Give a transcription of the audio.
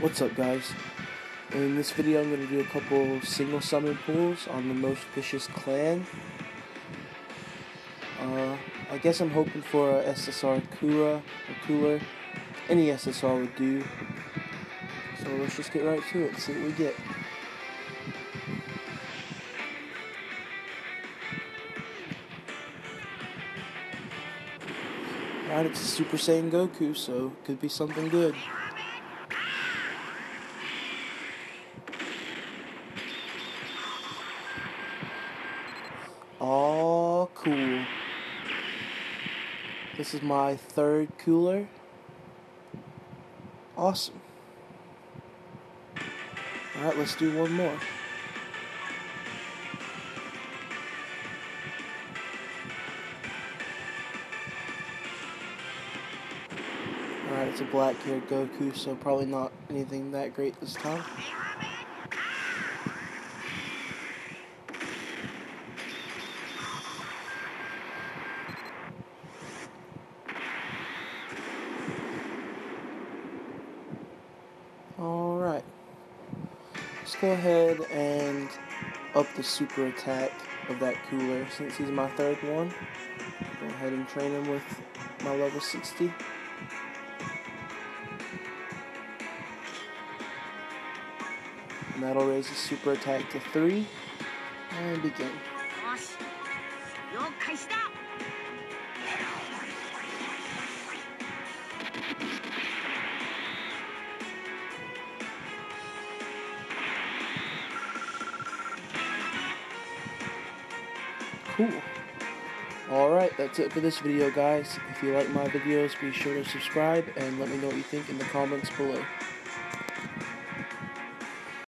What's up guys? In this video I'm going to do a couple single summon pulls on the most vicious clan. Uh, I guess I'm hoping for a SSR Coora or Cooler. Any SSR would do. So let's just get right to it and see what we get. Alright, it's Super Saiyan Goku, so could be something good. Cool. This is my third cooler. Awesome. Alright, let's do one more. Alright, it's a black haired Goku, so probably not anything that great this time. Alright. Let's go ahead and up the super attack of that cooler since he's my third one. Go ahead and train him with my level 60. And that'll raise his super attack to 3. And begin. Cool. Alright, that's it for this video, guys. If you like my videos, be sure to subscribe and let me know what you think in the comments below.